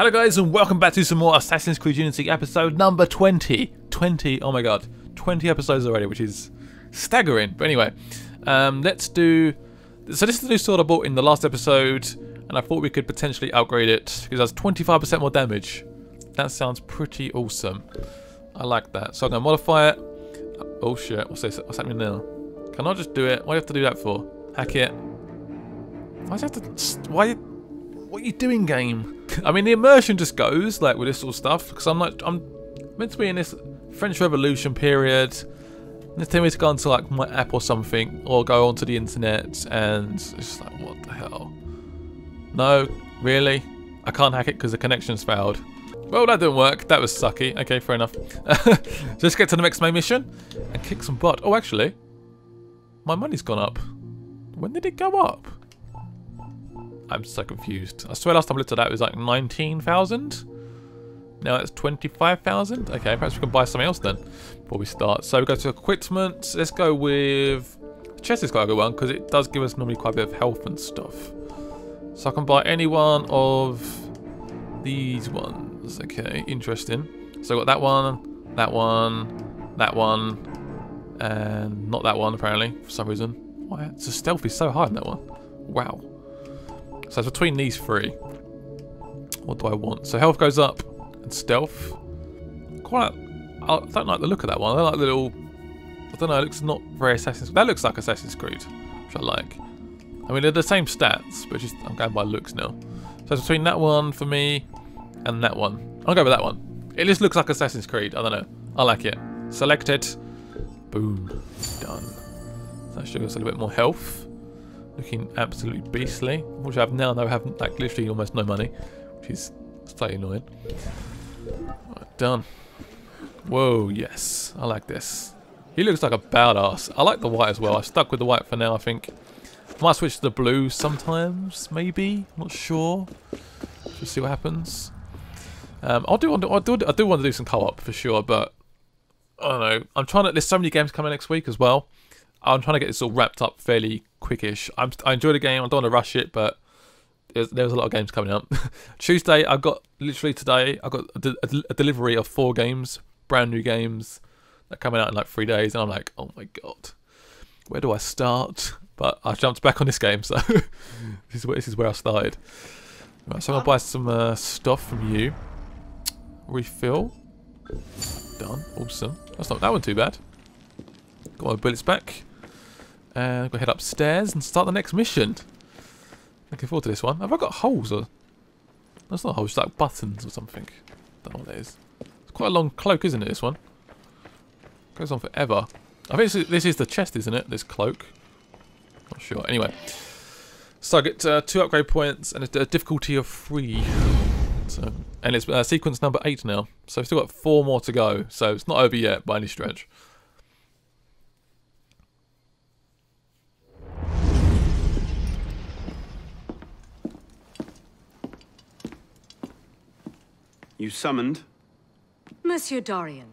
Hello guys and welcome back to some more Assassin's Creed Unity episode number 20. 20, oh my god, 20 episodes already, which is staggering. But anyway, um, let's do... So this is the new sword I bought in the last episode, and I thought we could potentially upgrade it, because it has 25% more damage. That sounds pretty awesome. I like that. So I'm going to modify it. Oh shit, what's this? What's happening now? Can I just do it? What do you have to do that for? Hack it. Why do you have to... Why... What are you doing, game? I mean, the immersion just goes, like, with this sort of stuff, because I'm like... I'm meant to be in this French Revolution period. Tell me to like, my app or something, or go onto the internet, and it's just like, what the hell? No? Really? I can't hack it because the connection's failed. Well, that didn't work. That was sucky. Okay, fair enough. Let's get to the next main mission and kick some butt. Oh, actually, my money's gone up. When did it go up? I'm so confused. I swear last time I looked at that it was like 19,000. Now it's 25,000. Okay, perhaps we can buy something else then before we start. So we go to equipment. Let's go with... Chest is quite a good one because it does give us normally quite a bit of health and stuff. So I can buy any one of these ones. Okay, interesting. So I got that one, that one, that one, and not that one apparently for some reason. Why? A stealth is so high in that one. Wow. So it's between these three. What do I want? So health goes up and stealth. Quite. I don't like the look of that one. I like the little. I don't know. It looks not very Assassin's. That looks like Assassin's Creed, which I like. I mean, they're the same stats, but just I'm going by looks now. So it's between that one for me and that one. I'll go with that one. It just looks like Assassin's Creed. I don't know. I like it. Select it. Boom. Done. So that should give us a little bit more health. Looking absolutely beastly. Which I have now, though, I have like literally almost no money. Which is slightly annoying. Right, done. Whoa, yes. I like this. He looks like a badass. I like the white as well. I stuck with the white for now, I think. Might switch to the blue sometimes, maybe. Not sure. Just see what happens. Um, I'll do, I'll do, I do want to do some co-op for sure, but I don't know. I'm trying to. There's so many games coming next week as well. I'm trying to get this all wrapped up fairly quickish. I'm, I enjoy the game. I don't want to rush it, but there's, there's a lot of games coming up. Tuesday, I got literally today. I got a, de a, delivery of four games, brand new games, that are coming out in like three days, and I'm like, oh my god, where do I start? But I jumped back on this game, so this is where this is where I started. Right, so I'm gonna buy some uh, stuff from you. Refill. Done. Awesome. That's not that one too bad. Got my bullets back. And I'm gonna head upstairs and start the next mission. Looking forward to this one. Have I got holes or? That's not holes, it's like buttons or something. Don't know what that is. It's quite a long cloak, isn't it? This one goes on forever. I think this is, this is the chest, isn't it? This cloak. Not sure. Anyway, so I get uh, two upgrade points and a difficulty of three. So, and it's uh, sequence number eight now. So I've still got four more to go. So it's not over yet by any stretch. You summoned? Monsieur Dorian,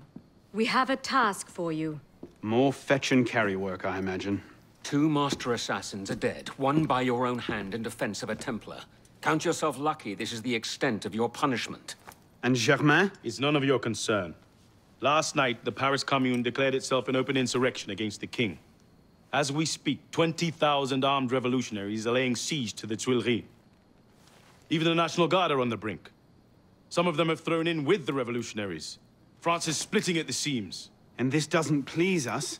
we have a task for you. More fetch and carry work, I imagine. Two master assassins are dead, one by your own hand in defense of a Templar. Count yourself lucky this is the extent of your punishment. And Germain? Is none of your concern. Last night, the Paris Commune declared itself an open insurrection against the king. As we speak, 20,000 armed revolutionaries are laying siege to the Tuileries. Even the National Guard are on the brink. Some of them have thrown in with the revolutionaries. France is splitting at the seams. And this doesn't please us?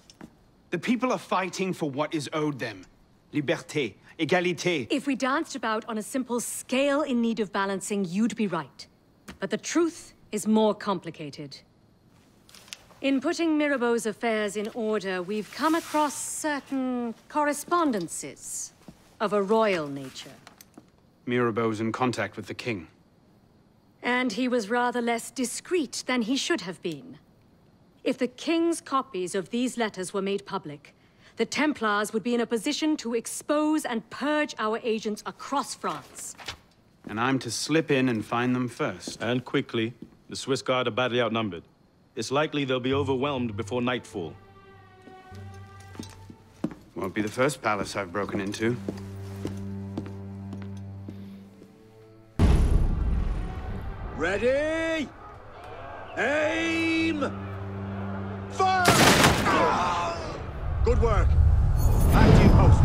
The people are fighting for what is owed them. Liberté, égalité. If we danced about on a simple scale in need of balancing, you'd be right. But the truth is more complicated. In putting Mirabeau's affairs in order, we've come across certain correspondences of a royal nature. Mirabeau's in contact with the king. And he was rather less discreet than he should have been. If the King's copies of these letters were made public, the Templars would be in a position to expose and purge our agents across France. And I'm to slip in and find them first. And quickly. The Swiss Guard are badly outnumbered. It's likely they'll be overwhelmed before nightfall. Won't be the first palace I've broken into. Ready? Aim! Fire! Good work. Back to your posts.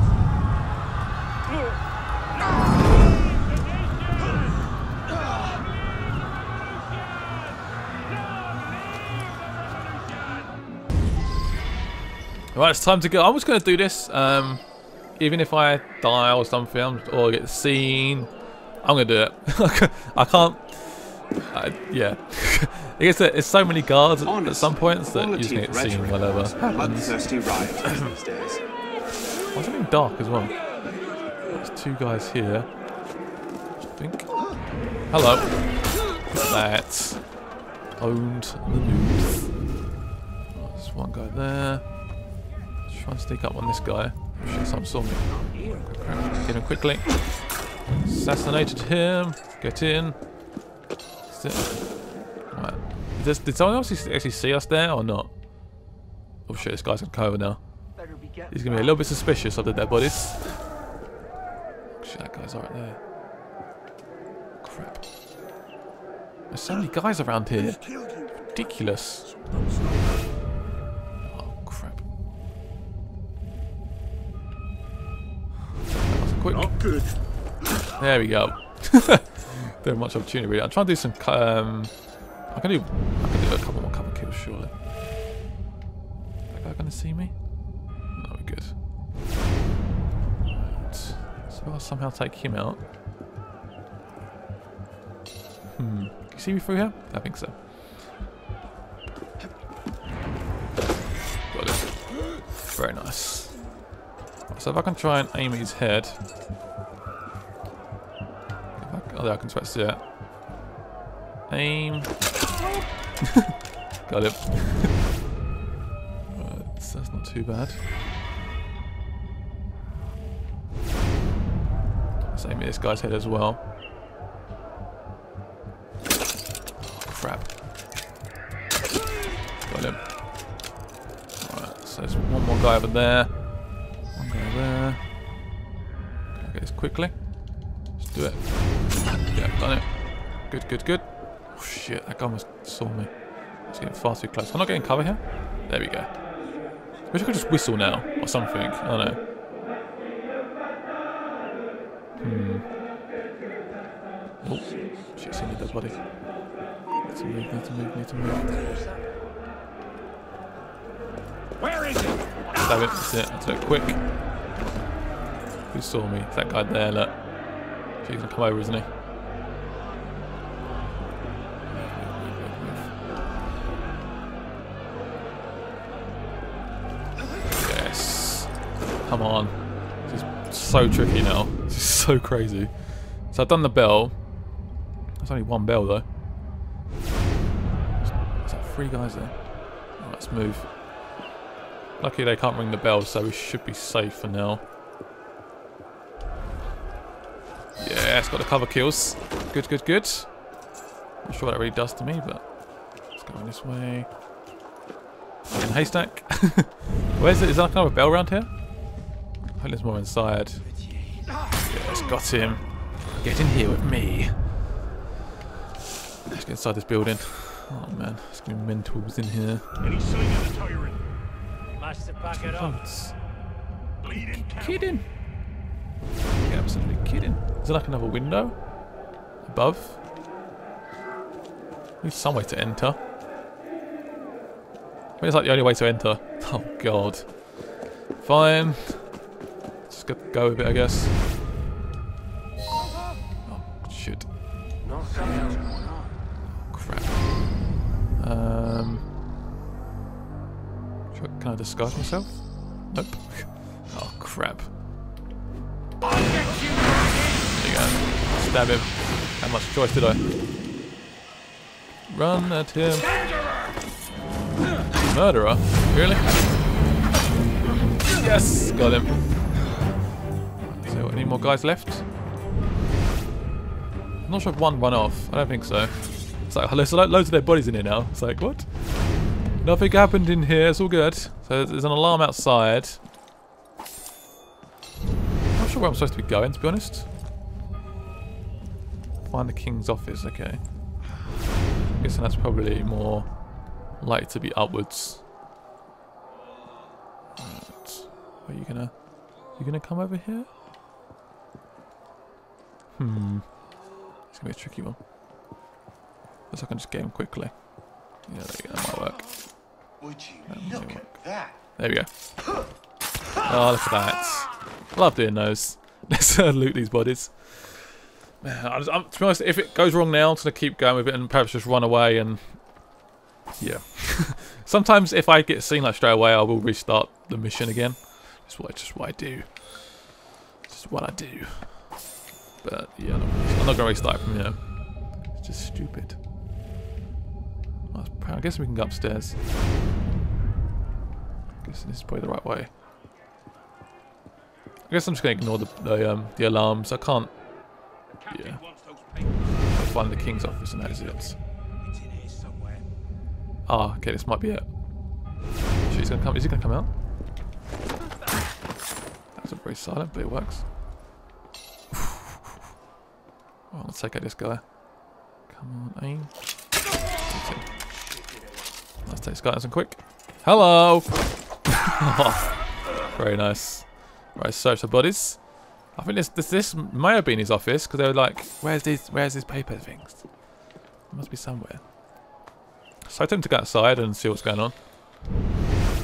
Right, it's time to go. I'm just going to do this, um, even if I die or something, or get seen. I'm going to do it. I can't. I, yeah. I guess it's so many guards at, at some points that you just get seen whatever happens. Bloodthirsty rioters these days. Why is it dark as well? There's two guys here. I think. Hello. That owned the news. Oh, there's one guy there. Let's try and sneak up on this guy. Shit, someone saw me. Get him quickly. Assassinated him. Get in. Sit. Right. Does, did someone else actually see us there or not? Oh shit, this guy's gonna come over now. He's gonna be a little bit suspicious of the dead bodies. Oh, Shit, that guy's right there. Crap. There's so many guys around here. Ridiculous. Oh crap. That was quick. Not good. There we go. Don't much opportunity really. I'm trying to do some. Um, I can do. I can do a couple more cover kills surely. Is That guy gonna see me? No, we're good. Right. So I'll somehow take him out. Hmm. Can you see me through here? I think so. Got it. Very nice. So if I can try and aim at his head. Oh, there, I can try to see it. Aim. Got it. right, that's not too bad. Let's aim at this guy's head as well. Crap. Got him. Alright, so there's one more guy over there. One guy there. Can I get this quickly? Let's do it. Done it. Good, good, good. Oh shit, that guy almost saw me. It's getting far too close. I'm not getting cover here? There we go. Wish I could just whistle now, or something. I don't know. Hmm. Oh, shit, see me dead body. Need to move, need to move, need to move. Where is it? Stab it, that's it, that's it, quick. Who saw me? It's that guy there, look. He's gonna come over, isn't he? Come on. This is so tricky now. This is so crazy. So I've done the bell. There's only one bell though. Is that three guys there? Let's move. Lucky they can't ring the bell, so we should be safe for now. Yeah, it's got the cover kills. Good, good, good. Not sure what that really does to me, but let's go this way. In haystack. Where's it? Is there another bell around here? I think there's more inside. Yes, got him. Get in here with me. Let's get inside this building. Oh man, it's gonna be mentals in here. Any sign of the tyrant? Managed to back it up. Thanks. Bleeding cow. Kidding. Yeah, absolutely kidding. Is there like another window? Above? Need some way to enter. I think it's like the only way to enter. Oh god. Fine. Just go, go with it, I guess. Oh, shit. Crap. Um. Can I disguise myself? Nope. Oh, crap. There you go. Stab him. How much choice did I? Run at him. Murderer? Really? Yes! Got him. Any more guys left? I'm not sure if one run off. I don't think so. It's like, there's loads of their bodies in here now. It's like, what? Nothing happened in here. It's all good. So, there's an alarm outside. I'm not sure where I'm supposed to be going, to be honest. Find the king's office, okay. I guessing that's probably more likely to be upwards. Right. Are you gonna you gonna come over here? Hmm. It's gonna be a tricky one. Unless I can just get him quickly. Yeah, there you go, that might work. Would you That look work. at that? There we go. Oh, look at that. Love doing those. Let's uh, loot these bodies. Man, I'm, I'm, to be honest, if it goes wrong now, I'm just going to keep going with it and perhaps just run away and... Yeah. Sometimes if I get seen like straight away, I will restart the mission again. Just what, just what I do. Just what I do. But yeah, I'm not, going to restart from here. It's just stupid. I guess we can go upstairs. Guessing this is probably the right way. I guess I'm just gonna ignore the the, um, the alarms. I can't. Yeah. Find the king's office and that is it. Ah, okay, this might be it. Sure, he's gonna come. Is he gonna come out? That's a very silent, but it works. Well, let's take out this guy. Come on, aim. Let's take this guy and quick. Hello! very nice. Right, search the bodies. I think this this, this may have been his office because they were like, "Where's these? Where's his paper things?" It must be somewhere. So I tend to go outside and see what's going on.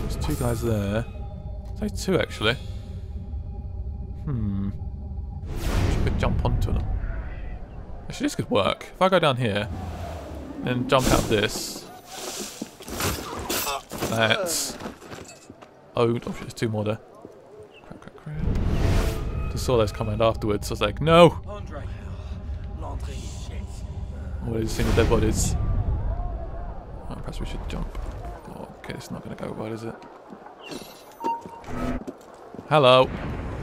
There's two guys there. There's two actually. Hmm. I could jump onto them. Actually, this could work. If I go down here, then jump out this. That's. Oh, oh, there's two more there. Crap, crap, crap. Just saw those coming afterwards. I was like, no! Just seen the dead bodies. Oh, perhaps we should jump. Oh, okay, it's not going to go well, is it? Hello.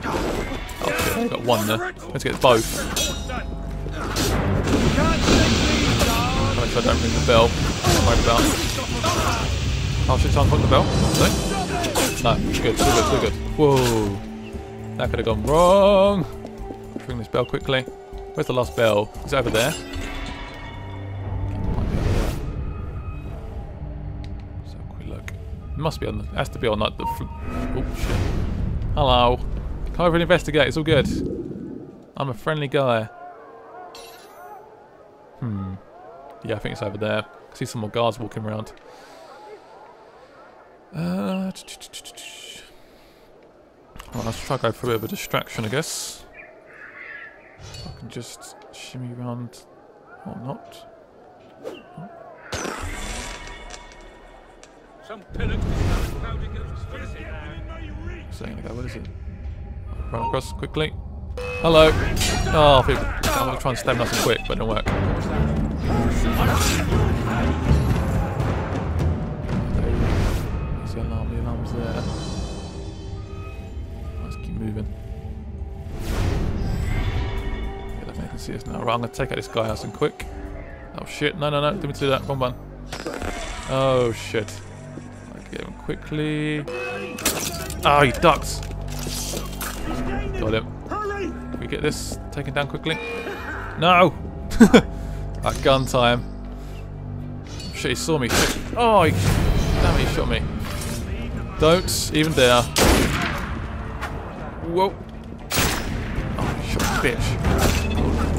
Oh shit, got one there. Let's get both. Make sure I don't ring the bell. Worry about. Oh shit, someone put the bell? No? No, good, still good, still good. Whoa. That could have gone wrong. Ring this bell quickly. Where's the last bell? It's over there? A quick look. It must be on the, has to be on like the, oh shit. Hello. Come over and investigate, it's all good. I'm a friendly guy. Hmm. Yeah, I think it's over there. I see some more guards walking around. Uh, well, let's try to go for a bit of a distraction, I guess. I can just shimmy around or not. Some pillage crowding What is it? So I'm gonna go, what is it? Run across quickly. Hello! Oh, people. I'm gonna try and stab nice and quick, but it didn't work. There's the alarm, the alarm's there. Let's keep moving. Yeah, can see us now. Right, I'm gonna take out this guy nice and quick. Oh shit, no, no, no, didn't to do that, wrong one. Oh shit. I get him quickly. Oh, he ducks. Got him. Can we get this taken down quickly? No! At gun time. Shit, he saw me. Oh, he, damn it, he shot me. Don't even dare. Whoa. Oh, you shot bitch.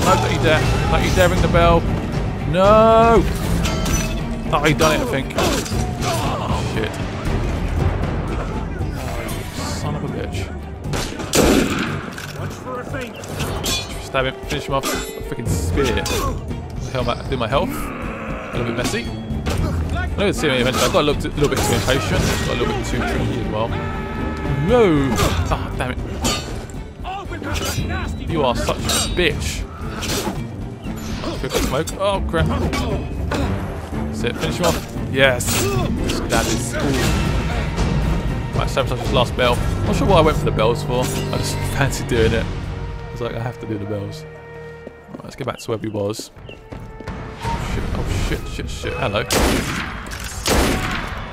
No, don't you dare. Don't you dare ring the bell. No! Oh, he done it, I think. Oh, shit. Son of a bitch. Watch for a feint. Stab him, finish him off. A freaking spear. Helmet, do my health. A little bit messy. I know it's see me eventually. I got a little, a little bit too impatient. Got a little bit too greedy as well. No! Oh, damn it. You are such a bitch. Quick smoke. Oh, crap. That's it. Finish him off. Yes. That is cool. Right, sabotage his last bell. Not sure what I went for the bells for. I just fancy doing it. I was like, I have to do the bells. Right, let's get back to where we was. Shit, shit, shit. Hello.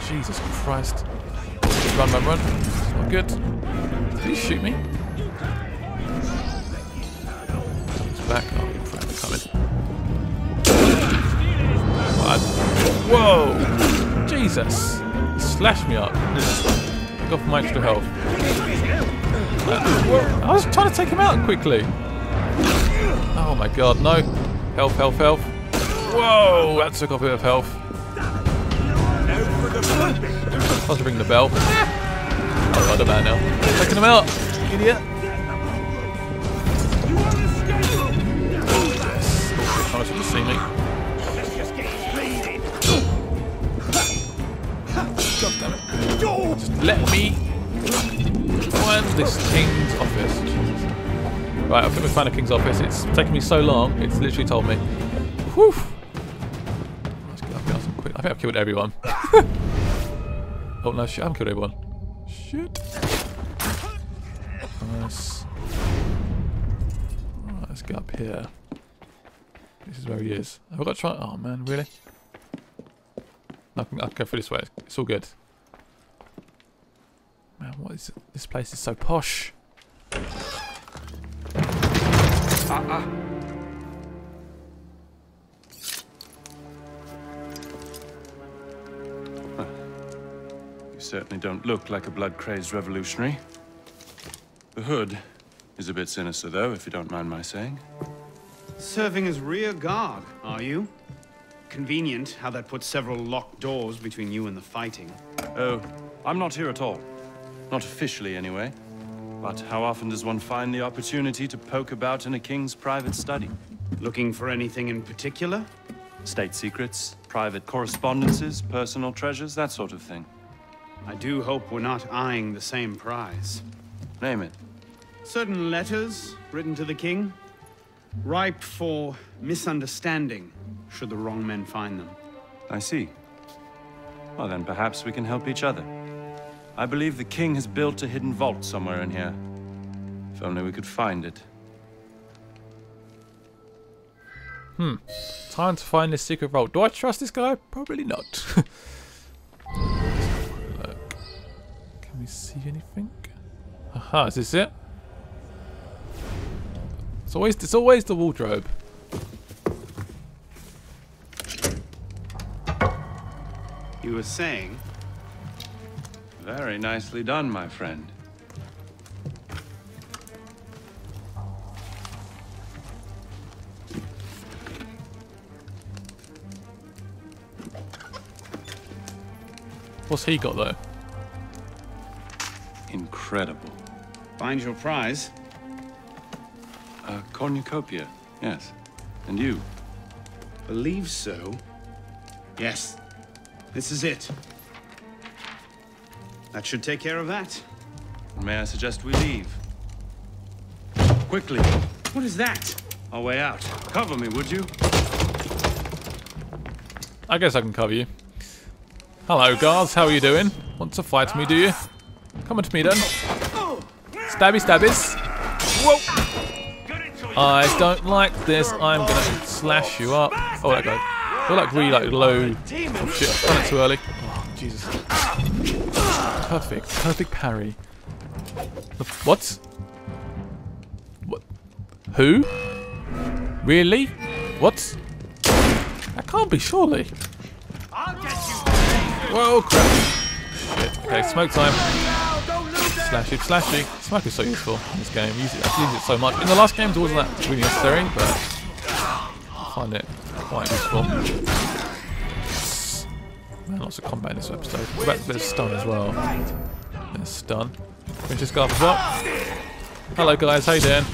Jesus Christ. Run, run, run. Not good. Did he shoot me? He's back. Oh, crap, coming. Right, Jesus! Slash me up. I got off my extra health. I was trying to take him out quickly. Oh my god, no. Health, health, health. Whoa, that took off a bit of health. I was to ring the bell. Oh god, I'm out now. Taking him out, idiot. Trying to see me. God damn it. Just let me find this king's office. Right, I think we found a king's office. It's taken me so long, it's literally told me. Whew. I've killed everyone. oh no, shit, I haven't killed everyone. Shit. Nice. Right, let's get up here. This is where he is. Have I got to try? Oh man, really? I can, I can go through this way. It's all good. Man, what is? This place is so posh. You certainly don't look like a blood-crazed revolutionary. The hood is a bit sinister, though, if you don't mind my saying. Serving as rear guard, are you? Convenient how that puts several locked doors between you and the fighting. Oh, I'm not here at all. Not officially, anyway. But how often does one find the opportunity to poke about in a king's private study? Looking for anything in particular? State secrets, private correspondences, personal treasures, that sort of thing. I do hope we're not eyeing the same prize. Name it. Certain letters written to the king, ripe for misunderstanding, should the wrong men find them. I see. Well, then perhaps we can help each other. I believe the king has built a hidden vault somewhere in here. If only we could find it. Hmm. Time to find this secret vault. Do I trust this guy? Probably not. we see anything? Aha, is this it? It's always it's always the wardrobe. You were saying? Very nicely done, my friend. What's he got though? Incredible. Find your prize. A cornucopia, yes. And you? Believe so. Yes. This is it. That should take care of that. May I suggest we leave? Quickly, What is that? our way out. Cover me, would you? I guess I can cover you. Hello guards, how are you doing? Want to fight me, do you? Come on to me then. Stabby stabbies. Whoa! I don't like this. I'm gonna slash you up. Oh, that guy. You're like really like low. Oh shit, I've done it too early. Oh, Jesus. Perfect. Perfect parry. What? What? Who? Really? What? That can't be, surely. Whoa, crap. Shit. Okay, smoke time. Slashy, slashy. Smoke is so useful in this game. Use it, I use it so much. In the last games, it wasn't that really necessary, but I find it quite useful. Man, lots of combat in this episode. What about a bit of stun as well? Of stun. Princess Scarf as well. Hello guys, you doing?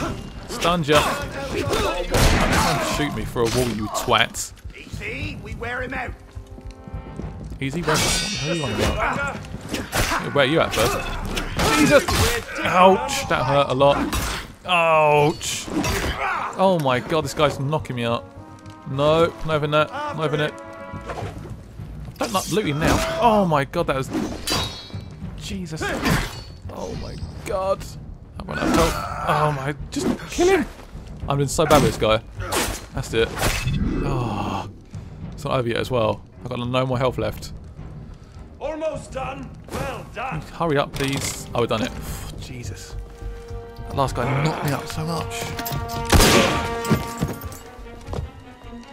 Stunned ya. Don't shoot me for a wall, you twat. Easy, we wear him out. Easy, where, are you on about? Where are you at first? Jesus! Ouch! That hurt a lot. Ouch! Oh my god, this guy's knocking me out. No, not having that. Not having it. Don't not loot him now. Oh my god, that was... Jesus. Oh my god. That went out. Oh, oh my... Just kill him! I'm doing so bad with this guy. That's it. Oh. It's not over yet as well. I've got no more health left. Almost done. Well done. Hurry up, please. Oh, we've done it. Jesus. That last guy knocked me out so much.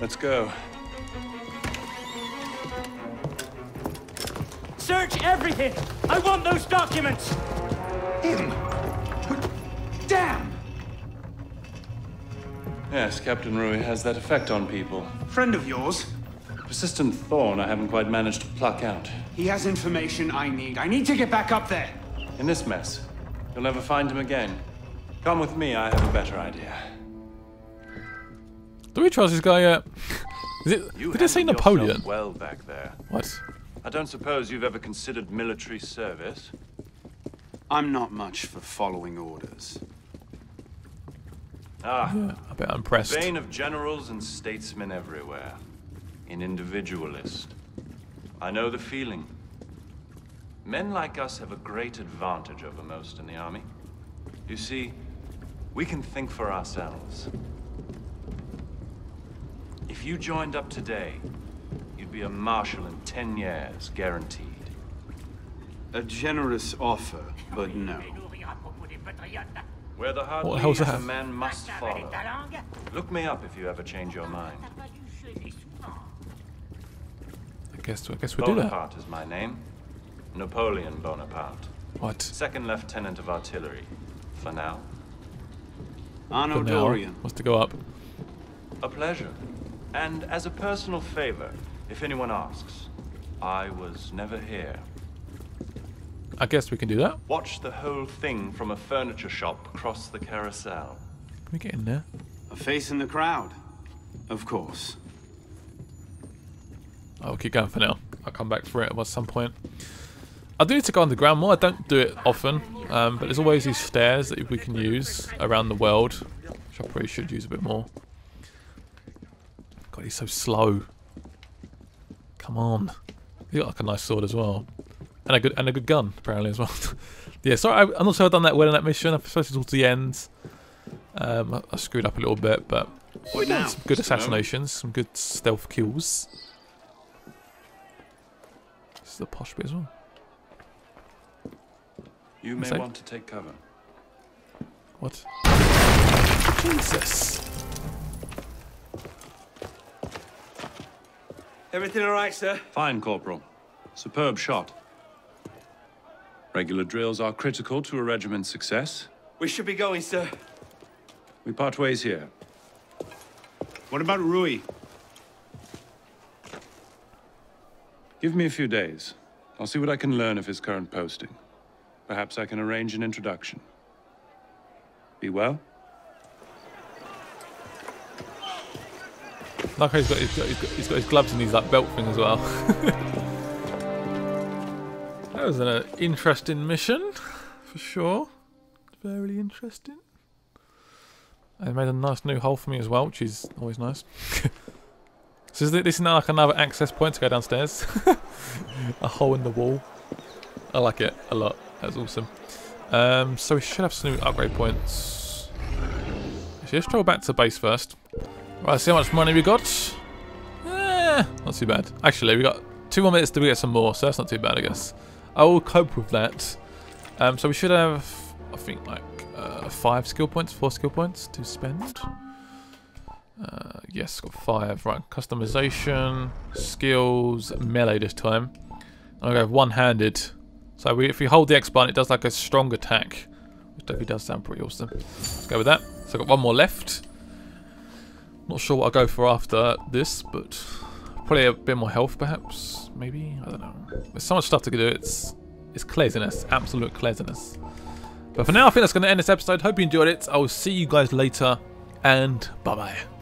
Let's go. Search everything! I want those documents! Him! Damn! Yes, Captain Rouille has that effect on people. Friend of yours. Persistent thorn I haven't quite managed to pluck out. He has information I need. I need to get back up there. In this mess, you'll never find him again. Come with me, I have a better idea. Do we trust this guy yet? Is it, You did it say Napoleon? well back there. What? I don't suppose you've ever considered military service. I'm not much for following orders. Ah, I bet I'm impressed. bane of generals and statesmen everywhere. An individualist. I know the feeling. Men like us have a great advantage over most in the army. You see, we can think for ourselves. If you joined up today, you'd be a marshal in ten years, guaranteed. A generous offer, but no. Where the heart What the hell's leads, a man must follow. Look me up if you ever change your mind. I guess I guess we'll do that. Bonaparte is my name. Napoleon Bonaparte. What? Second Lieutenant of Artillery. For now. Arno Dorian. wants to go up. A pleasure. And as a personal favor, if anyone asks, I was never here. I guess we can do that. Watch the whole thing from a furniture shop across the Carrousel. we get in there? A face in the crowd. Of course. I'll keep going for now. I'll come back for it at some point. I do need to go underground more. I don't do it often, um, but there's always these stairs that we can use around the world, which I probably should use a bit more. God, he's so slow. Come on. He's got like a nice sword as well, and a good and a good gun apparently as well. yeah, sorry, I, I'm not sure I've done that well in that mission. I'm supposed to towards the end. Um, I, I screwed up a little bit, but now? some good Just a moment. assassinations, some good stealth kills. This is the posh bit as well. You may Sec. want to take cover. What? Jesus! Everything all right, sir? Fine, Corporal. Superb shot. Regular drills are critical to a regiment's success. We should be going, sir. We part ways here. What about Rouille? Give me a few days. I'll see what I can learn of his current posting. Perhaps I can arrange an introduction. Be well? Like he's got, got, he's got, he's got his gloves and his like belt thing as well. that was an uh, interesting mission, for sure. Very interesting. They made a nice new hole for me as well, which is always nice. so is this is now like another access point to go downstairs. a hole in the wall. I like it a lot. That's awesome. Um, so we should have some new upgrade points. Actually, let's travel back to base first. Right, see how much money we got. Eh, not too bad. Actually, we got two more minutes to get some more, so that's not too bad, I guess. I will cope with that. Um, so we should have, I think, like uh, five skill points, four skill points to spend. Uh, yes, got five. Right, customization, skills, melee this time. I'm gonna have one-handed. So we, if we hold the X button, it does like a strong attack, which definitely does sound pretty awesome. Let's go with that. So I've got one more left. Not sure what I'll go for after this, but probably a bit more health, perhaps. Maybe I don't know. There's so much stuff to do. It's it's cleanliness, absolute cleanliness. But for now, I think that's going to end this episode. Hope you enjoyed it. I will see you guys later, and bye bye.